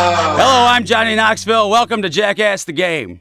Hello, I'm Johnny Knoxville. Welcome to Jackass the Game.